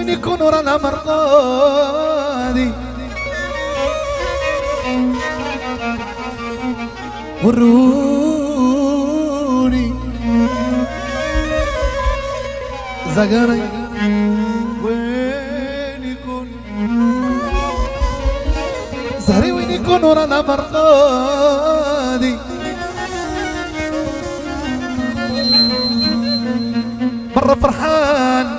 وين يكون رانا مرقادي وروني. زقري وين يكون؟ زهري وين يكون ورانا مرقادي مرة فرحان.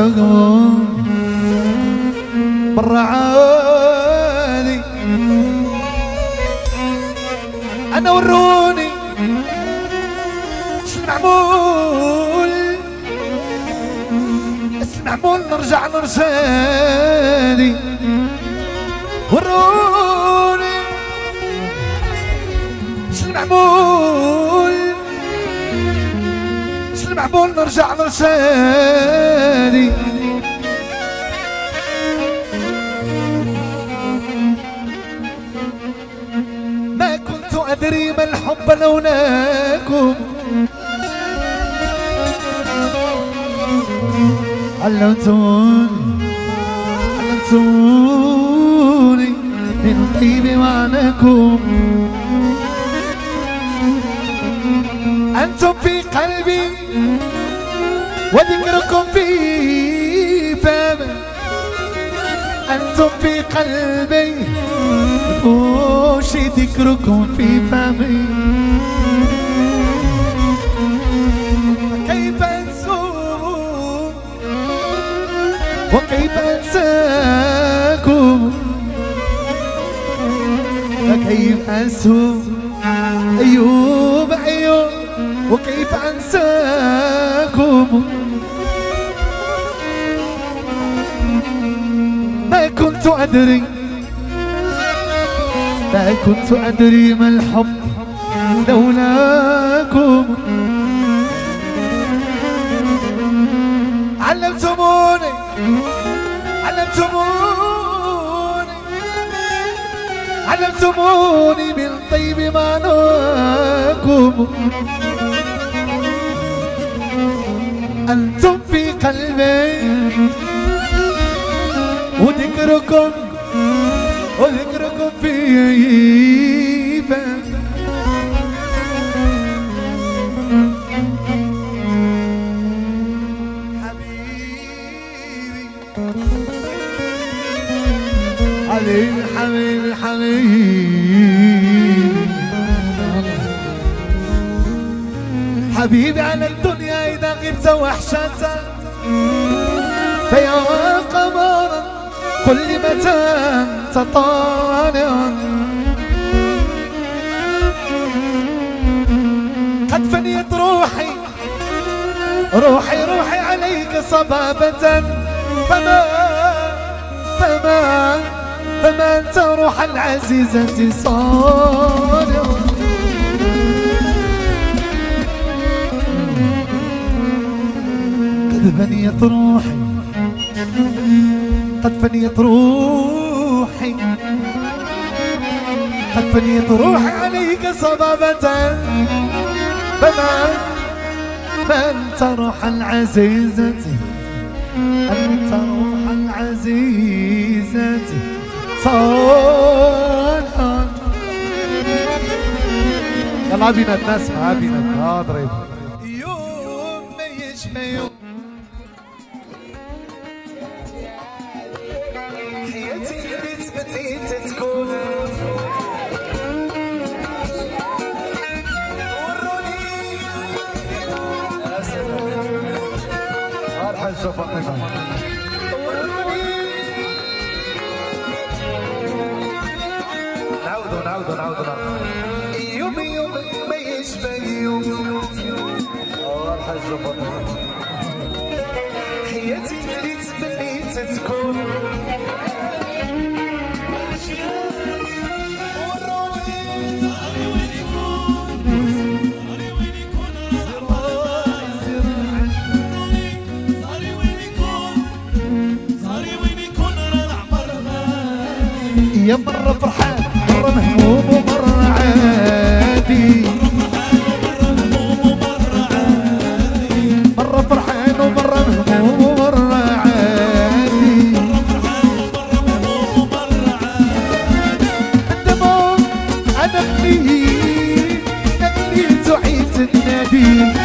غموم مرة عادي أنا وروني. شو المعمول شو المعمول نرجع نرشادي وروني. شو المعمول شو المعمول نرجع نرشادي ما كنت أدري ما الحب لولاكم علمتوني علمتوني من طيب معناكم أنتم في قلبي وذكركم في فمي أنتم في قلبي. وش ذكركم في فمي كيف أنسوه وكيف أنساكم؟ وكيف أنسوا كنت أدري. ما كنت أدري ما الحب لولاكم علمتموني. علمتموني. علمتموني من طيب معناكم أنتم في قلبي. وذكركم وذكركم في فم حبيبي حبيبي حبيبي. حبيبي حبيبي على الدنيا إذا غبت وحشتك فيا كل متى أنت طالع قد فنيت روحي روحي روحي عليك صبابة. فما فما فما أنت روح العزيزة صالح قد فنيت روحي. قد فنيت روحي. قد فنيت روحي عليك صبابة فما فأنت روح العزيزة. أنت روح العزيزة. صالحا يلا بينا الناس ما بينا اضرب يوم تبديت تكون. وروني. يا سلام الحاج فاطمه نعودوا نعودوا نعودوا يوم يوم ما يشبه يوم. الحاج فاطمه حياتي اللي تبنيت تكون. مرة فرحان مرة مهموم ومرة عادي. مرة فرحان ومرة مهموم ومرة عادي. أنت مو أنا مني أنا مني زعيت النادي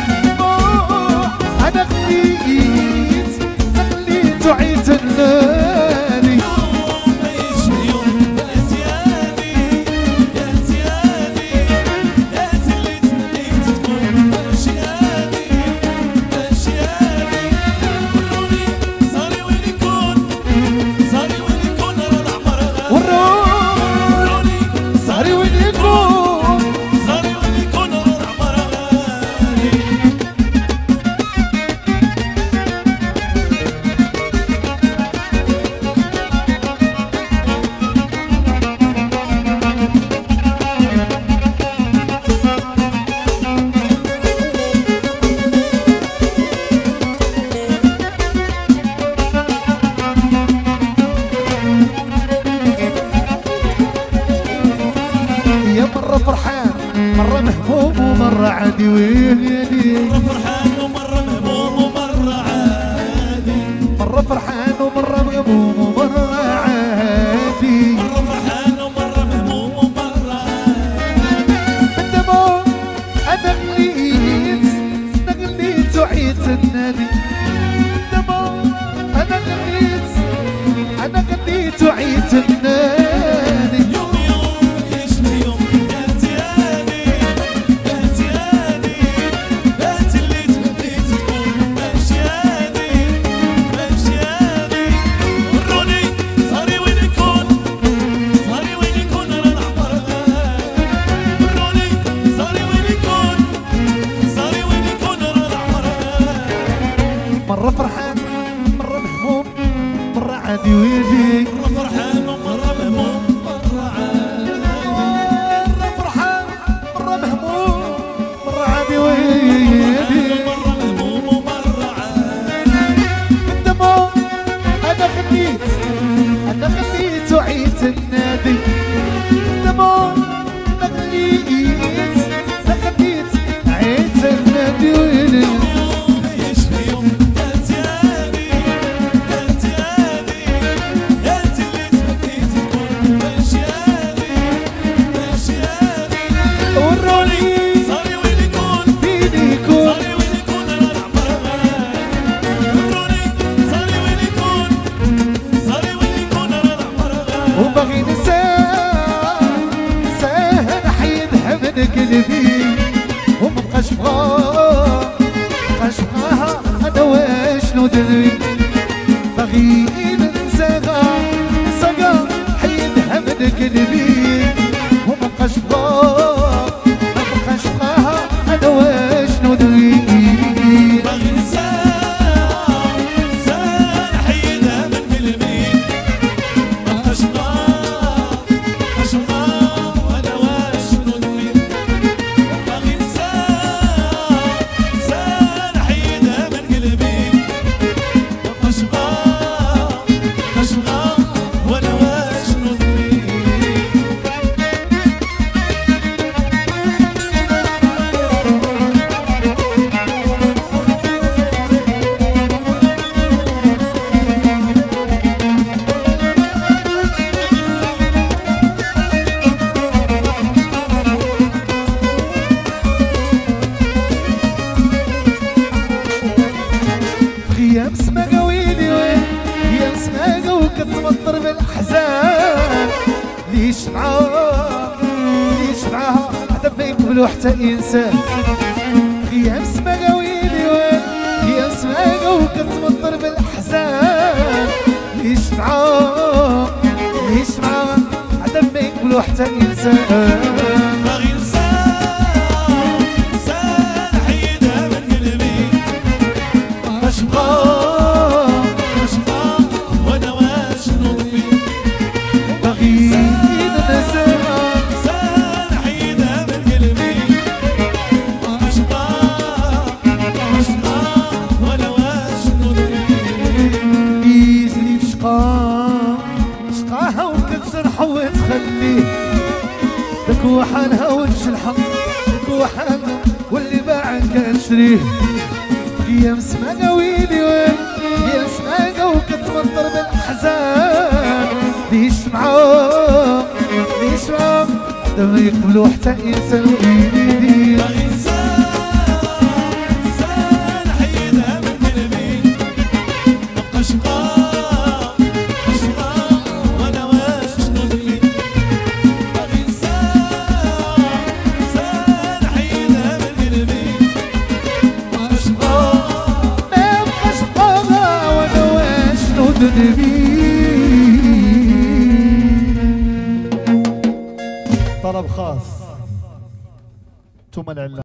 عندي وين يا ليل عادي ويجيك فرحان ومرة مرة مهموم مرة عادي ويجيك مرة أنا خديت أنا خديت وعيت النادي باغي ننساها نساها حيدها من قلبي ومبقاش بغاها مسماقة ويلي ويلي هي مسماقة وكتمطر بالأحزان. ليش معاها ليش معاها هذا ما يقبلو حتى إنسان هي مسماقة ويلي ويلي هي مسماقة وكتمطر بالأحزان. ليش معاها ليش معاها هذا ما يقبلو حتى إنسان وحالها وجه الحق وحالها واللي باع كنشريه يا مسما ويلي وين يا مسما قوك تمطر بالأحزان ليش معاهم ليش معاهم دابا يقبلوا حتى يسويني العلام